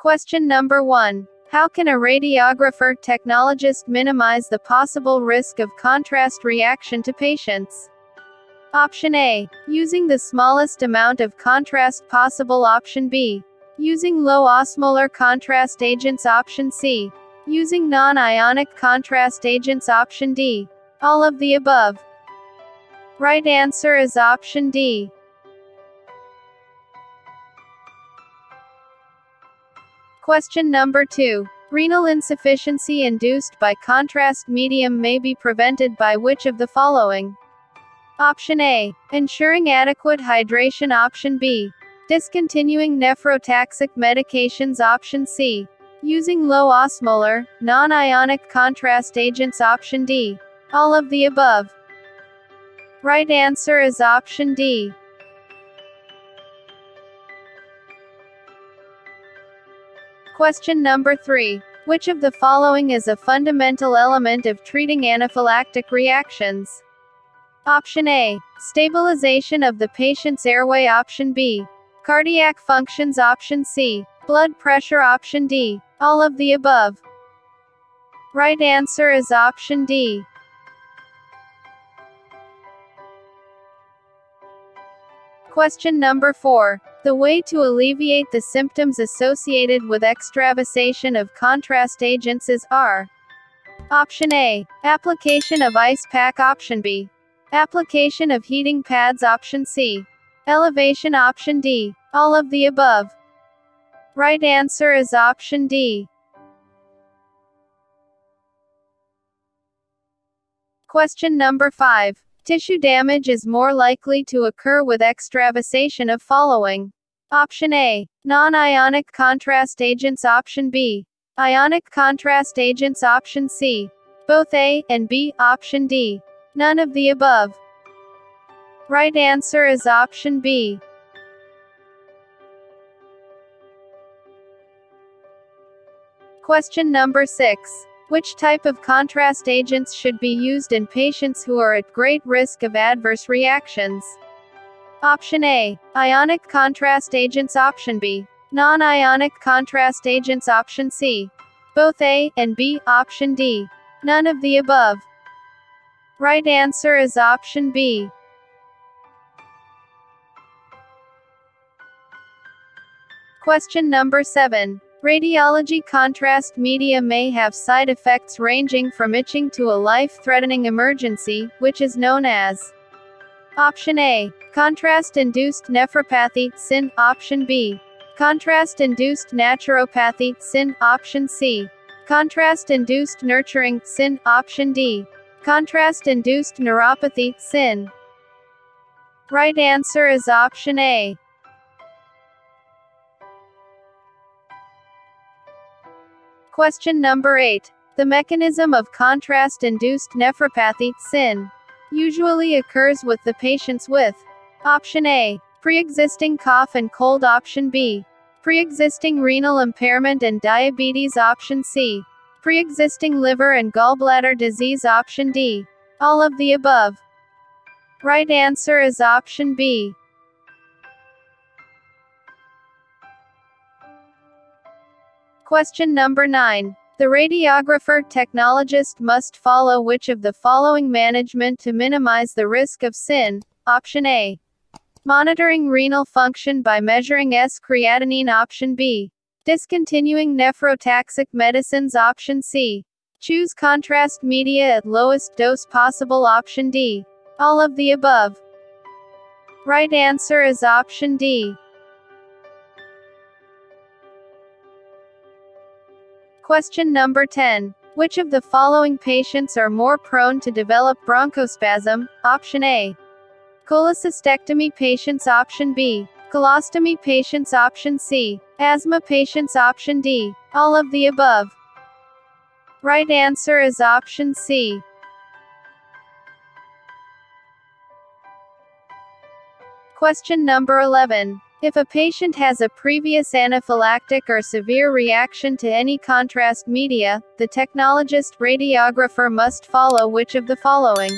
Question number 1. How can a radiographer technologist minimize the possible risk of contrast reaction to patients? Option A. Using the smallest amount of contrast possible. Option B. Using low osmolar contrast agents. Option C. Using non-ionic contrast agents. Option D. All of the above. Right answer is option D. Question number 2. Renal insufficiency induced by contrast medium may be prevented by which of the following? Option A. Ensuring adequate hydration. Option B. Discontinuing nephrotoxic medications. Option C. Using low osmolar, non-ionic contrast agents. Option D. All of the above. Right answer is option D. Question number 3. Which of the following is a fundamental element of treating anaphylactic reactions? Option A. Stabilization of the patient's airway. Option B. Cardiac functions. Option C. Blood pressure. Option D. All of the above. Right answer is option D. Question number 4. The way to alleviate the symptoms associated with extravasation of contrast agents is R. Option A. Application of ice pack. Option B. Application of heating pads. Option C. Elevation. Option D. All of the above. Right answer is option D. Question number 5. Tissue damage is more likely to occur with extravasation of following. Option A. Non-ionic contrast agents Option B. Ionic contrast agents Option C. Both A and B. Option D. None of the above. Right answer is option B. Question number 6. Which type of contrast agents should be used in patients who are at great risk of adverse reactions? Option A. Ionic contrast agents Option B. Non-ionic contrast agents Option C. Both A and B. Option D. None of the above. Right answer is option B. Question number 7. Radiology contrast media may have side effects ranging from itching to a life-threatening emergency, which is known as Option A. Contrast-induced nephropathy, CIN, Option B. Contrast-induced naturopathy, CIN, Option C. Contrast-induced nurturing, CIN, Option D. Contrast-induced neuropathy, CIN. Right answer is option A. Question number 8. The mechanism of contrast-induced nephropathy, CIN, usually occurs with the patients with Option A. Pre-existing cough and cold Option B. Pre-existing renal impairment and diabetes Option C. Pre-existing liver and gallbladder disease Option D. All of the above. Right answer is Option B. Question number 9. The radiographer technologist must follow which of the following management to minimize the risk of CIN? Option A. Monitoring renal function by measuring S-creatinine Option B. Discontinuing nephrotoxic medicines Option C. Choose contrast media at lowest dose possible Option D. All of the above. Right answer is Option D. Question number 10. Which of the following patients are more prone to develop bronchospasm? Option A. Cholecystectomy patients Option B. Colostomy patients Option C. Asthma patients Option D. All of the above. Right answer is Option C. Question number 11. If a patient has a previous anaphylactic or severe reaction to any contrast media, the technologist radiographer must follow which of the following?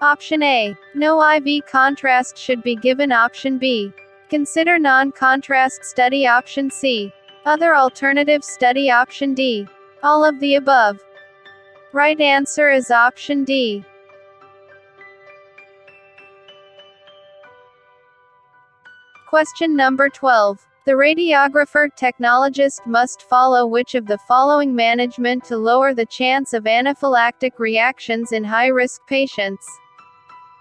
Option A. No IV contrast should be given. Option B. Consider non-contrast study. Option C. Other alternative study option D. All of the above. Right answer is option D. Question number 12. The radiographer technologist must follow which of the following management to lower the chance of anaphylactic reactions in high-risk patients?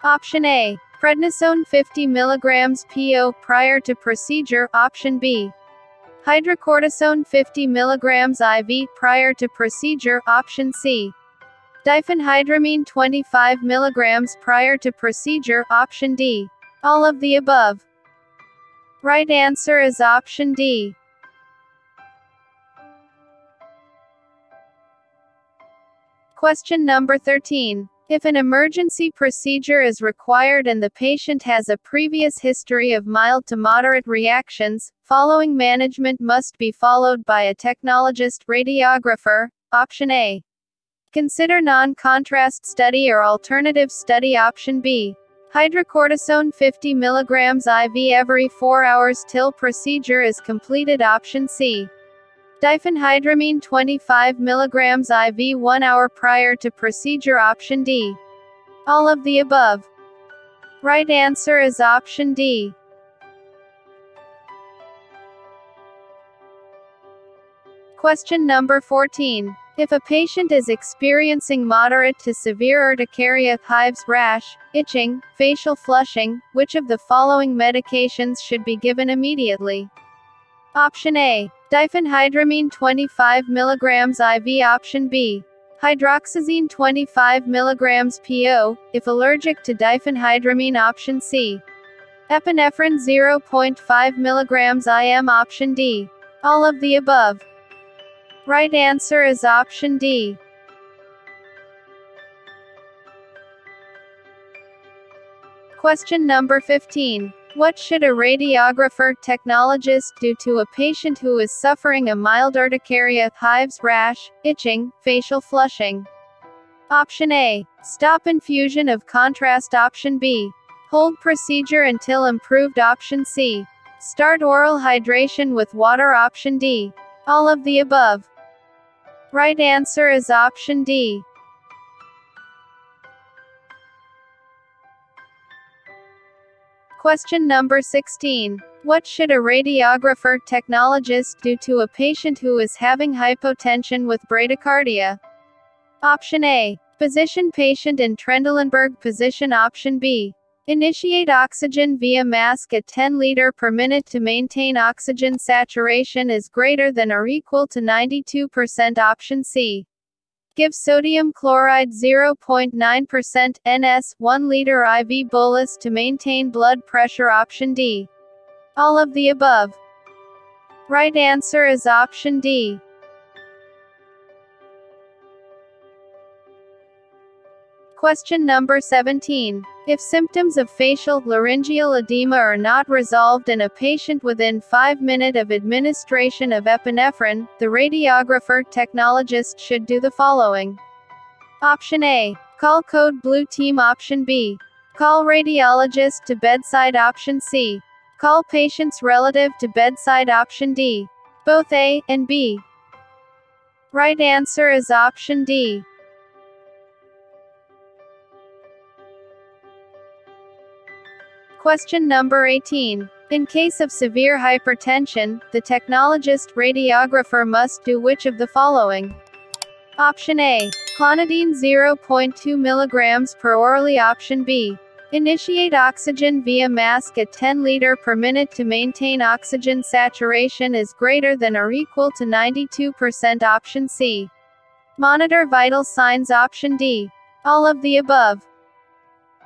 Option A. Prednisone 50 mg PO prior to procedure. Option B. Hydrocortisone 50 mg IV prior to procedure. Option C. Diphenhydramine 25 mg prior to procedure. Option D. All of the above. Right answer is option D. Question number 13. If an emergency procedure is required and the patient has a previous history of mild to moderate reactions, following management must be followed by a technologist radiographer. Option A. Consider non-contrast study or alternative study option B. Hydrocortisone 50 mg IV every 4 hours till procedure is completed option C. Diphenhydramine 25 mg IV 1 hour prior to procedure option D. All of the above. Right answer is option D. Question number 14. If a patient is experiencing moderate to severe urticaria, hives, rash, itching, facial flushing, which of the following medications should be given immediately? Option A. Diphenhydramine 25 mg IV. Option B. Hydroxyzine 25 mg PO, if allergic to diphenhydramine. Option C. Epinephrine 0.5 mg IM. Option D. All of the above. Right answer is option D. Question number 15. What should a radiographer technologist do to a patient who is suffering a mild urticaria, hives, rash, itching, facial flushing? Option A. Stop infusion of contrast. Option B. Hold procedure until improved. Option C. Start oral hydration with water. Option D. All of the above. Right answer is option D. Question number 16. What should a radiographer technologist do to a patient who is having hypotension with bradycardia? Option A. Position patient in Trendelenburg position. Option B. Initiate oxygen via mask at 10 liter per minute to maintain oxygen saturation is greater than or equal to 92% option C. Give sodium chloride 0.9% NS 1 liter IV bolus to maintain blood pressure option D. All of the above. Right answer is option D. Question number 17. If symptoms of facial, laryngeal edema are not resolved in a patient within 5 minutes of administration of epinephrine, the radiographer technologist should do the following. Option A. Call code blue team option B. Call radiologist to bedside option C. Call patient's relative to bedside option D. Both A and B. Right answer is option D. Question number 18. In case of severe hypertension, the technologist radiographer must do which of the following? Option A. Clonidine 0.2 mg per orally. Option B. Initiate oxygen via mask at 10 liter per minute to maintain oxygen saturation is greater than or equal to 92% option C. Monitor vital signs option D. All of the above.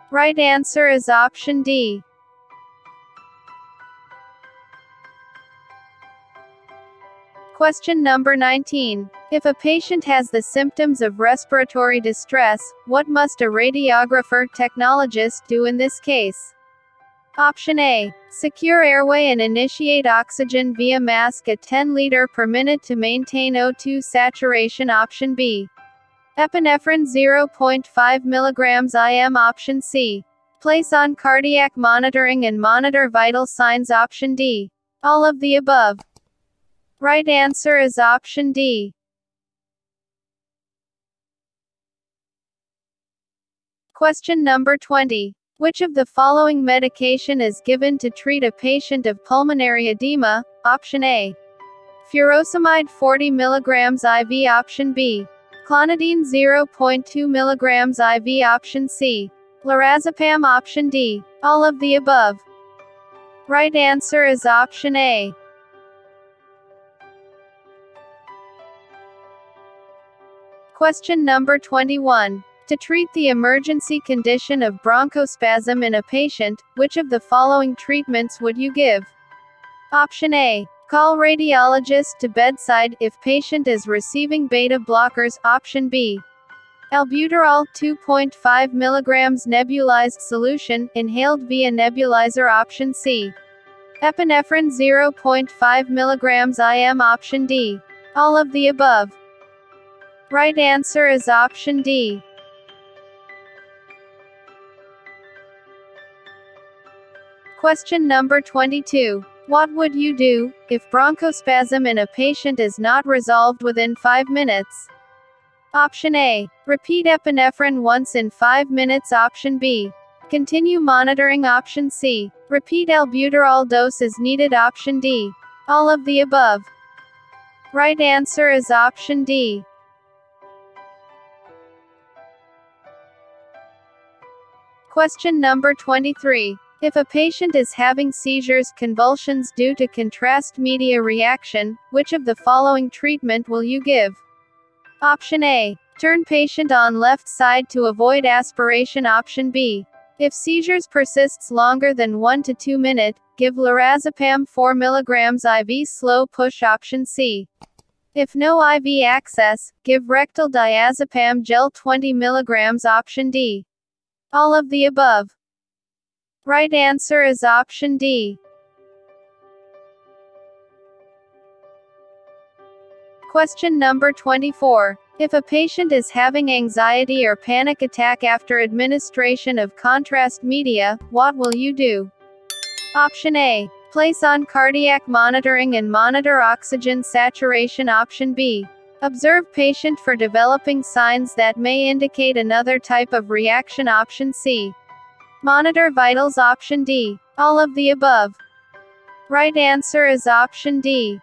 Right answer is option D. Question number 19. If a patient has the symptoms of respiratory distress, what must a radiographer technologist do in this case? Option A. Secure airway and initiate oxygen via mask at 10 liter per minute to maintain O2 saturation. Option B. Epinephrine 0.5 mg IM. Option C. Place on cardiac monitoring and monitor vital signs. Option D. All of the above. Right answer is option D. Question number 20. Which of the following medication is given to treat a patient of pulmonary edema? Option A. Furosemide 40 mg IV Option B. Clonidine 0.2 mg IV Option C. Lorazepam Option D. All of the above. Right answer is option A. Question number 21. To treat the emergency condition of bronchospasm in a patient, which of the following treatments would you give? Option A. Call radiologist to bedside if patient is receiving beta blockers. Option B. Albuterol 2.5 mg nebulized solution, inhaled via nebulizer. Option C. Epinephrine 0.5 mg IM. Option D. All of the above. Right answer is option D. Question number 22. What would you do if bronchospasm in a patient is not resolved within 5 minutes? Option A. Repeat epinephrine once in 5 minutes. Option B. Continue monitoring. Option C. Repeat albuterol dose as needed. Option D. All of the above. Right answer is option D. Question number 23. If a patient is having seizures convulsions due to contrast media reaction, which of the following treatment will you give? Option A. Turn patient on left side to avoid aspiration. Option B. If seizures persists longer than 1 to 2 minute, give lorazepam 4 mg IV slow push. Option C. If no IV access, give rectal diazepam gel 20 mg. Option D. All of the above. Right answer is option D. Question number 24. If a patient is having anxiety or panic attack after administration of contrast media, what will you do? Option A. Place on cardiac monitoring and monitor oxygen saturation. Option B. Observe patient for developing signs that may indicate another type of reaction. Option C. Monitor vitals option D. All of the above. Right answer is option D.